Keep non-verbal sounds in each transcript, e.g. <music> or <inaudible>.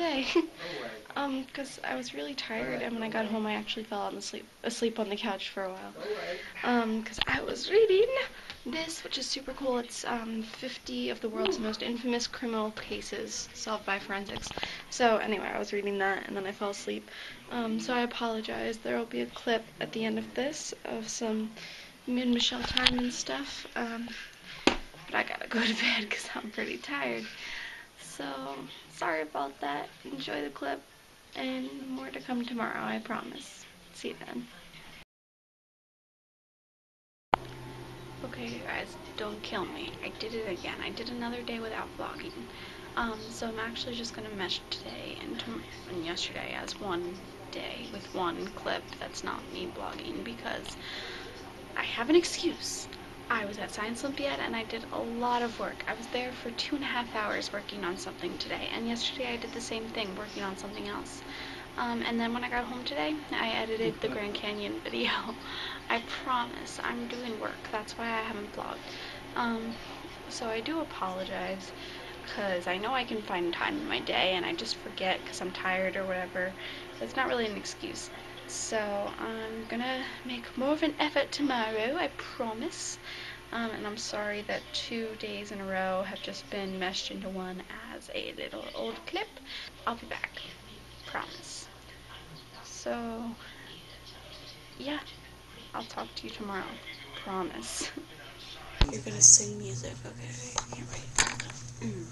day. <laughs> um, because I was really tired, and when I got home, I actually fell on asleep asleep on the couch for a while. Um, because I was reading this, which is super cool. It's um 50 of the world's most infamous criminal cases solved by forensics. So anyway, I was reading that, and then I fell asleep. Um, so I apologize. There will be a clip at the end of this of some me and Michelle time and stuff. Um, but I gotta go to bed because I'm pretty tired. So, sorry about that. Enjoy the clip, and more to come tomorrow, I promise. See you then. Okay, guys, don't kill me. I did it again. I did another day without vlogging. Um, so I'm actually just gonna mesh today and, and yesterday as one day with one clip that's not me vlogging because I have an excuse. I was at Science Olympiad and I did a lot of work. I was there for two and a half hours working on something today, and yesterday I did the same thing, working on something else. Um, and then when I got home today, I edited the Grand Canyon <laughs> video. I promise, I'm doing work. That's why I haven't vlogged. Um, so I do apologize, because I know I can find time in my day, and I just forget because I'm tired or whatever. It's not really an excuse. So I'm gonna make more of an effort tomorrow, I promise. Um, and I'm sorry that two days in a row have just been meshed into one as a little old clip. I'll be back. Promise. So, yeah. I'll talk to you tomorrow. Promise. You're gonna sing music, okay? Can't wait. Mm.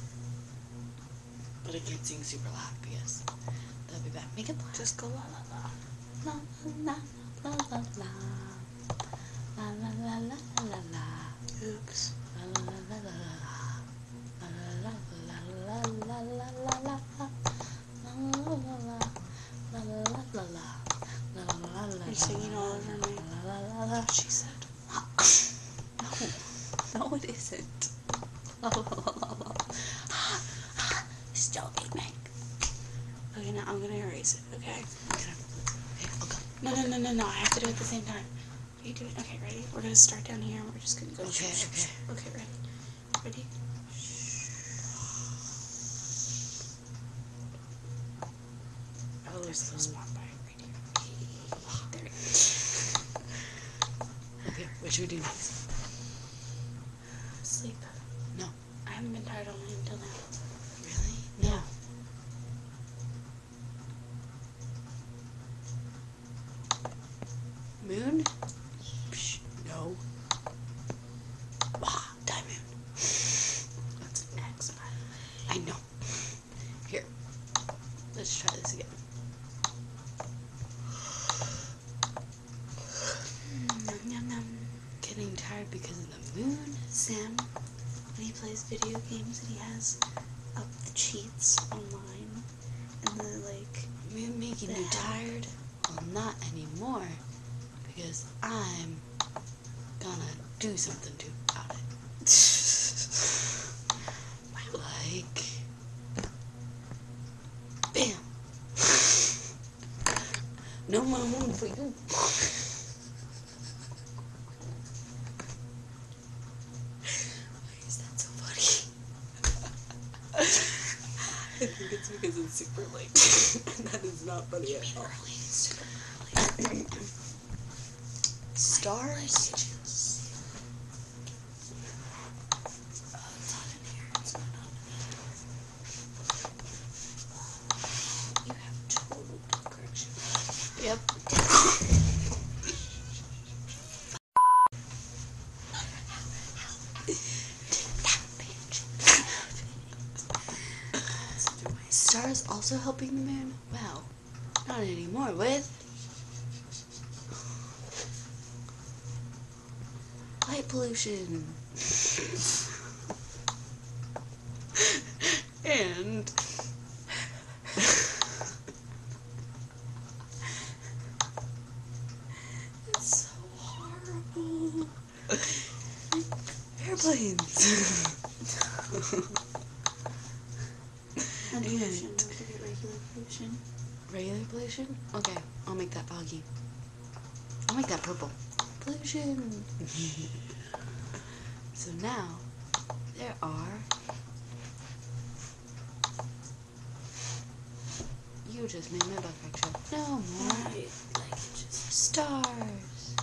But I can't sing super loud because they'll be back. Make it loud. Just go la la la. La la la la la la la la la la la la Oops. la la la la la la la la la la la la la la la la la la You're singing all over me. la la la She said. no it isn't <laughs> la la la la la still evening Okay, now I'm gonna erase it, okay? Okay No, no, no, no, no. I have to do it at the same time. Are You do it. Okay, ready? We're gonna start down here and we're just gonna go. Okay, shh. Okay, ready? Ready? Oh, there's a little spot by right here. There we go. okay what should we do next Sleep. no I haven't been tired all night until now. really Yeah. Moon? Psh, no. Ah, diamond. That's an X. I know. Here. Let's try this again. Nom, nom, nom. Getting tired because of the moon. Sam, when he plays video games and he has up the cheats online and the like moon making you tired? Well, not anymore because I'm gonna do something to about it. <laughs> like, bam. <sighs> No more moon for you. Why is that so funny? <laughs> I think it's because it's super late. <laughs> that is not funny at all. Early. Super early. Stars? Oh, it's hot in here. It's not hot in here. You have total correction. Yep. Stars also helping the moon? Well, not anymore with light pollution. and it's so horrible. Airplanes. <laughs> And And- Don't regular pollution. Regular pollution? Okay, I'll make that foggy. I'll make that purple. Pollution. <laughs> so now there are You just made my butt crack show. No more. Right. Like just stars.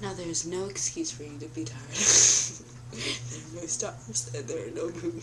Now there's no excuse for you to be tired. <laughs> <laughs> are no stars and there are no moon.